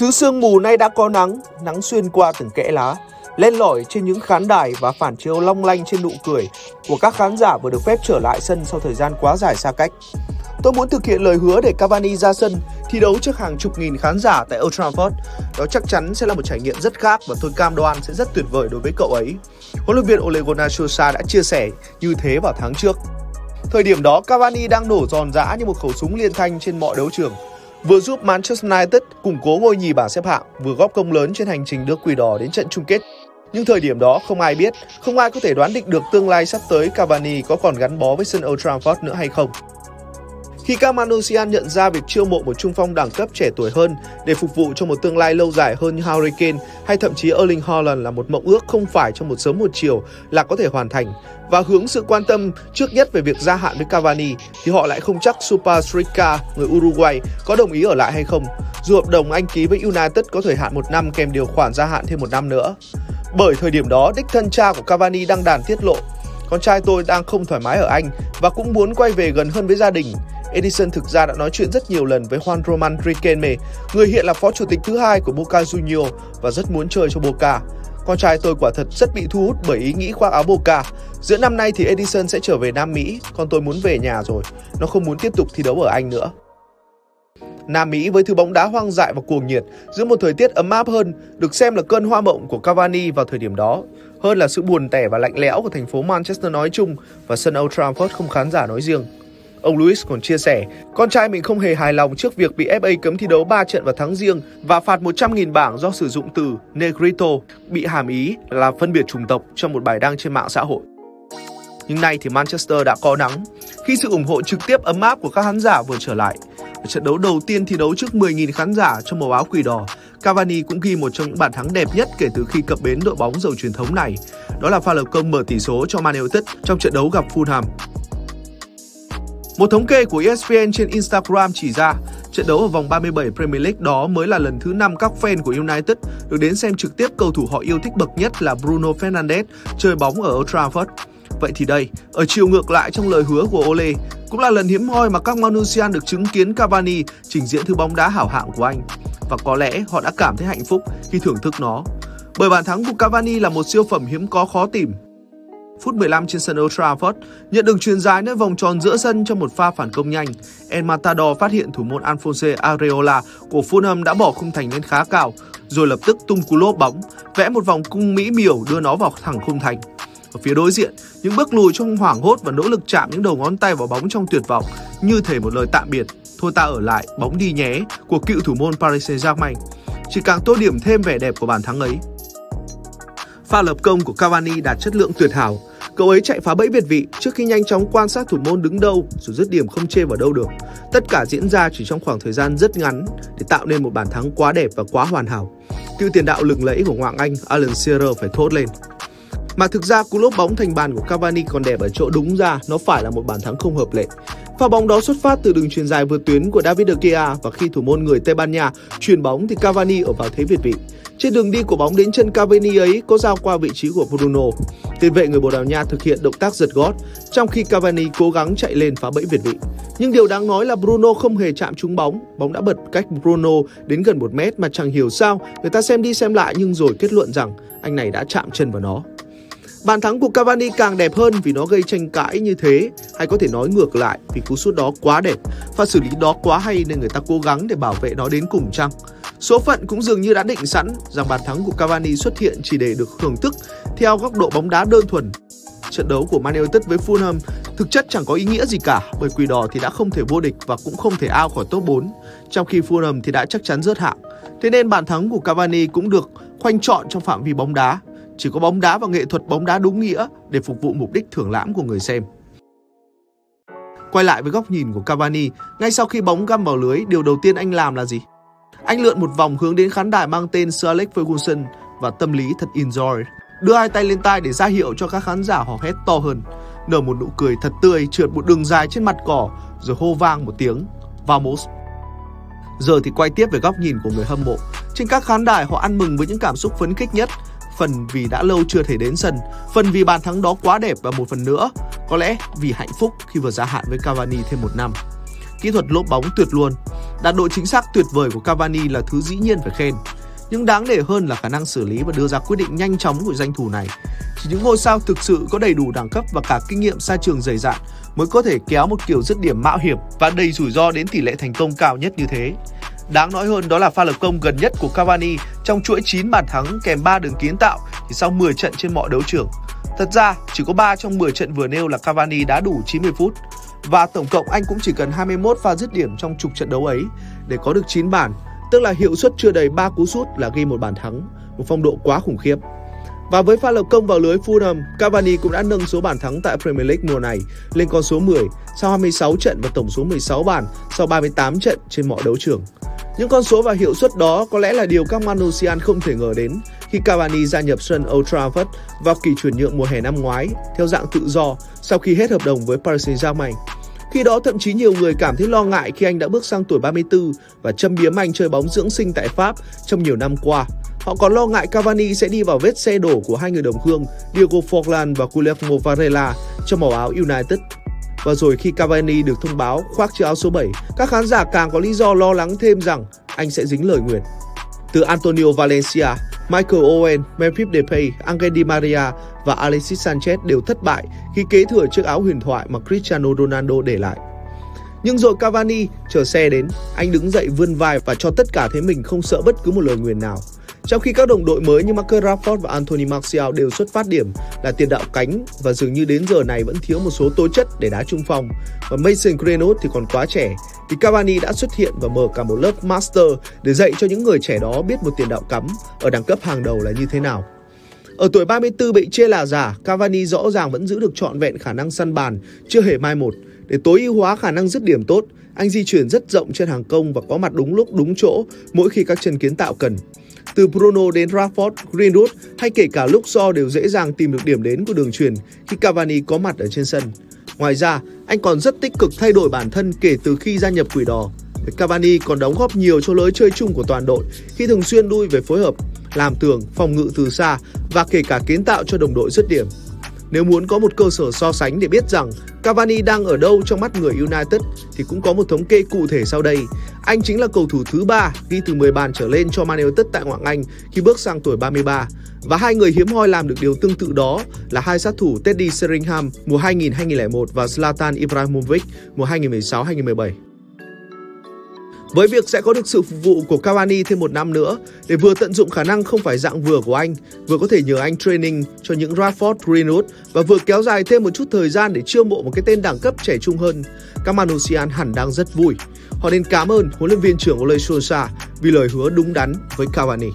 Xứ sương mù nay đã có nắng, nắng xuyên qua từng kẽ lá, len lỏi trên những khán đài và phản chiếu long lanh trên nụ cười của các khán giả vừa được phép trở lại sân sau thời gian quá dài xa cách. Tôi muốn thực hiện lời hứa để Cavani ra sân thi đấu trước hàng chục nghìn khán giả tại Old Trafford. Đó chắc chắn sẽ là một trải nghiệm rất khác và tôi cam đoan sẽ rất tuyệt vời đối với cậu ấy. Huấn luyện viên Ole Gunnar Solskjaer đã chia sẻ như thế vào tháng trước. Thời điểm đó, Cavani đang nổ giòn giã như một khẩu súng liên thanh trên mọi đấu trường vừa giúp Manchester United củng cố ngôi nhì bảng xếp hạng, vừa góp công lớn trên hành trình đưa Quỷ Đỏ đến trận chung kết. Nhưng thời điểm đó không ai biết, không ai có thể đoán định được tương lai sắp tới Cavani có còn gắn bó với sân Old Trafford nữa hay không. Khi các Manusian nhận ra việc chiêu mộ một trung phong đẳng cấp trẻ tuổi hơn để phục vụ cho một tương lai lâu dài hơn như Harry Kane hay thậm chí Erling Haaland là một mộng ước không phải trong một sớm một chiều là có thể hoàn thành và hướng sự quan tâm trước nhất về việc gia hạn với Cavani thì họ lại không chắc Super Striker người Uruguay có đồng ý ở lại hay không dù hợp đồng anh ký với United có thời hạn một năm kèm điều khoản gia hạn thêm một năm nữa. Bởi thời điểm đó, đích thân cha của Cavani đăng đàn tiết lộ con trai tôi đang không thoải mái ở Anh và cũng muốn quay về gần hơn với gia đình. Edison thực ra đã nói chuyện rất nhiều lần với Juan Roman Riquelme, người hiện là phó chủ tịch thứ hai của Boca Juniors và rất muốn chơi cho Boca. Con trai tôi quả thật rất bị thu hút bởi ý nghĩ khoác áo Boca. Giữa năm nay thì Edison sẽ trở về Nam Mỹ, con tôi muốn về nhà rồi. Nó không muốn tiếp tục thi đấu ở Anh nữa. Nam Mỹ với thứ bóng đá hoang dại và cuồng nhiệt giữa một thời tiết ấm áp hơn được xem là cơn hoa mộng của Cavani vào thời điểm đó hơn là sự buồn tẻ và lạnh lẽo của thành phố Manchester nói chung và sân Old Trafford không khán giả nói riêng. Ông Lewis còn chia sẻ, con trai mình không hề hài lòng trước việc bị FA cấm thi đấu 3 trận vào tháng riêng và phạt 100.000 bảng do sử dụng từ Negrito, bị hàm ý là phân biệt chủng tộc trong một bài đăng trên mạng xã hội. Nhưng nay thì Manchester đã có nắng khi sự ủng hộ trực tiếp ấm áp của các khán giả vừa trở lại. Ở trận đấu đầu tiên thi đấu trước 10.000 khán giả trong màu áo quỷ đỏ, Cavani cũng ghi một trong những bàn thắng đẹp nhất kể từ khi cập bến đội bóng giàu truyền thống này. Đó là pha lập công mở tỷ số cho Man United trong trận đấu gặp Fulham. Một thống kê của ESPN trên Instagram chỉ ra, trận đấu ở vòng 37 Premier League đó mới là lần thứ 5 các fan của United được đến xem trực tiếp cầu thủ họ yêu thích bậc nhất là Bruno Fernandes chơi bóng ở Old Trafford. Vậy thì đây, ở chiều ngược lại trong lời hứa của Ole, cũng là lần hiếm hoi mà các Manusian được chứng kiến Cavani trình diễn thứ bóng đá hảo hạng của anh. Và có lẽ họ đã cảm thấy hạnh phúc khi thưởng thức nó. Bởi bàn thắng của Cavani là một siêu phẩm hiếm có khó tìm phút 15 trên sân Old Trafford, nhận đường truyền dài nơi vòng tròn giữa sân trong một pha phản công nhanh. El Matador phát hiện thủ môn Alphonse Areola của Fulham đã bỏ khung thành lên khá cao, rồi lập tức tung cú lốp bóng, vẽ một vòng cung mỹ miều đưa nó vào thẳng khung thành. Ở phía đối diện, những bước lùi trong hoảng hốt và nỗ lực chạm những đầu ngón tay vào bóng trong tuyệt vọng, như thể một lời tạm biệt. Thôi ta ở lại, bóng đi nhé, của cựu thủ môn Paris Saint-Germain. Chỉ càng tô điểm thêm vẻ đẹp của bàn thắng ấy. Pha lập công của Cavani đạt chất lượng tuyệt hảo, Cậu ấy chạy phá bẫy biệt vị trước khi nhanh chóng quan sát thủ môn đứng đâu rồi dứt điểm không chê vào đâu được. Tất cả diễn ra chỉ trong khoảng thời gian rất ngắn để tạo nên một bàn thắng quá đẹp và quá hoàn hảo. Cựu tiền đạo lừng lẫy của ngoại Anh, Alan Shearer phải thốt lên. Mà thực ra, cú lốp bóng thành bàn của Cavani còn đẹp ở chỗ đúng ra nó phải là một bàn thắng không hợp lệ. Pha bóng đó xuất phát từ đường truyền dài vượt tuyến của David De Gea và khi thủ môn người Tây Ban Nha truyền bóng thì Cavani ở vào thế việt vị. Trên đường đi của bóng đến chân Cavani ấy có giao qua vị trí của Bruno. Tiền vệ người Bồ Đào Nha thực hiện động tác giật gót, trong khi Cavani cố gắng chạy lên phá bẫy việt vị. Nhưng điều đáng nói là Bruno không hề chạm trúng bóng, bóng đã bật cách Bruno đến gần một mét mà chẳng hiểu sao người ta xem đi xem lại nhưng rồi kết luận rằng anh này đã chạm chân vào nó. Bàn thắng của Cavani càng đẹp hơn vì nó gây tranh cãi như thế, hay có thể nói ngược lại vì cú sút đó quá đẹp, pha xử lý đó quá hay nên người ta cố gắng để bảo vệ nó đến cùng chăng. Số phận cũng dường như đã định sẵn rằng bàn thắng của Cavani xuất hiện chỉ để được thưởng thức theo góc độ bóng đá đơn thuần. Trận đấu của Man United với Fulham thực chất chẳng có ý nghĩa gì cả bởi Quỷ Đỏ thì đã không thể vô địch và cũng không thể ao khỏi top 4, trong khi Fulham thì đã chắc chắn rớt hạng. Thế nên bàn thắng của Cavani cũng được khoanh chọn trong phạm vi bóng đá. Chỉ có bóng đá và nghệ thuật bóng đá đúng nghĩa để phục vụ mục đích thưởng lãm của người xem. Quay lại với góc nhìn của Cavani, ngay sau khi bóng găm vào lưới, điều đầu tiên anh làm là gì? Anh lượn một vòng hướng đến khán đài mang tên Sir Alex Ferguson và tâm lý thật enjoy. Đưa hai tay lên tai để ra hiệu cho các khán giả hò hét to hơn. Nở một nụ cười thật tươi trượt một đường dài trên mặt cỏ rồi hô vang một tiếng Vamos. Giờ thì quay tiếp về góc nhìn của người hâm mộ. Trên các khán đài họ ăn mừng với những cảm xúc phấn khích nhất phần vì đã lâu chưa thể đến sân, phần vì bàn thắng đó quá đẹp và một phần nữa, có lẽ vì hạnh phúc khi vừa gia hạn với Cavani thêm một năm. Kỹ thuật lốp bóng tuyệt luôn. Đạt độ chính xác tuyệt vời của Cavani là thứ dĩ nhiên phải khen. Nhưng đáng để hơn là khả năng xử lý và đưa ra quyết định nhanh chóng của danh thủ này. Chỉ những ngôi sao thực sự có đầy đủ đẳng cấp và cả kinh nghiệm xa trường dày dạn mới có thể kéo một kiểu dứt điểm mạo hiểm và đầy rủi ro đến tỷ lệ thành công cao nhất như thế. Đáng nói hơn đó là pha lập công gần nhất của Cavani trong chuỗi 9 bàn thắng kèm 3 đường kiến tạo thì sau 10 trận trên mọi đấu trường. Thật ra, chỉ có 3 trong 10 trận vừa nêu là Cavani đã đủ 90 phút và tổng cộng anh cũng chỉ cần 21 pha dứt điểm trong chục trận đấu ấy để có được 9 bàn, tức là hiệu suất chưa đầy 3 cú sút là ghi một bàn thắng, một phong độ quá khủng khiếp. Và với pha lập công vào lưới Fulham, Cavani cũng đã nâng số bàn thắng tại Premier League mùa này lên con số 10 sau 26 trận và tổng số 16 bàn sau 38 trận trên mọi đấu trường. Những con số và hiệu suất đó có lẽ là điều các Manusian không thể ngờ đến khi Cavani gia nhập sân Old Trafford vào kỳ chuyển nhượng mùa hè năm ngoái theo dạng tự do sau khi hết hợp đồng với Paris Saint-Germain. Khi đó thậm chí nhiều người cảm thấy lo ngại khi anh đã bước sang tuổi 34 và châm biếm anh chơi bóng dưỡng sinh tại Pháp trong nhiều năm qua. Họ còn lo ngại Cavani sẽ đi vào vết xe đổ của hai người đồng hương Diego Forlan và Guillermo Varela trong màu áo United. Và rồi khi Cavani được thông báo khoác chiếc áo số 7, các khán giả càng có lý do lo lắng thêm rằng anh sẽ dính lời nguyền. Từ Antonio Valencia, Michael Owen, Memphis Depay, Angel Di Maria và Alexis Sanchez đều thất bại khi kế thừa chiếc áo huyền thoại mà Cristiano Ronaldo để lại. Nhưng rồi Cavani chờ xe đến, anh đứng dậy vươn vai và cho tất cả thấy mình không sợ bất cứ một lời nguyền nào. Trong khi các đồng đội mới như Marcus Rashford và Anthony Martial đều xuất phát điểm là tiền đạo cánh và dường như đến giờ này vẫn thiếu một số tố chất để đá trung phong. Và Mason Greenwood thì còn quá trẻ thì Cavani đã xuất hiện và mở cả một lớp master để dạy cho những người trẻ đó biết một tiền đạo cắm ở đẳng cấp hàng đầu là như thế nào. Ở tuổi 34 bị chê là giả, Cavani rõ ràng vẫn giữ được trọn vẹn khả năng săn bàn, chưa hề mai một. Để tối ưu hóa khả năng dứt điểm tốt, anh di chuyển rất rộng trên hàng công và có mặt đúng lúc đúng chỗ mỗi khi các chân kiến tạo cần. Từ Bruno đến Rashford, Greenwood hay kể cả lúc so đều dễ dàng tìm được điểm đến của đường truyền khi Cavani có mặt ở trên sân. Ngoài ra, anh còn rất tích cực thay đổi bản thân kể từ khi gia nhập quỷ đỏ. Cavani còn đóng góp nhiều cho lối chơi chung của toàn đội khi thường xuyên đuôi về phối hợp, làm tường, phòng ngự từ xa và kể cả kiến tạo cho đồng đội dứt điểm. Nếu muốn có một cơ sở so sánh để biết rằng Cavani đang ở đâu trong mắt người United thì cũng có một thống kê cụ thể sau đây. Anh chính là cầu thủ thứ ba ghi từ 10 bàn trở lên cho Man United tại ngoại Anh khi bước sang tuổi 33. Và hai người hiếm hoi làm được điều tương tự đó là hai sát thủ Teddy Sheringham mùa 2000-2001 và Zlatan Ibrahimovic mùa 2016-2017. Với việc sẽ có được sự phục vụ của Cavani thêm một năm nữa để vừa tận dụng khả năng không phải dạng vừa của anh, vừa có thể nhờ anh training cho những Rashford, Greenwood và vừa kéo dài thêm một chút thời gian để chiêu mộ một cái tên đẳng cấp trẻ trung hơn, các hẳn đang rất vui. Họ nên cảm ơn huấn luyện viên trưởng Ole Solskjaer vì lời hứa đúng đắn với Cavani.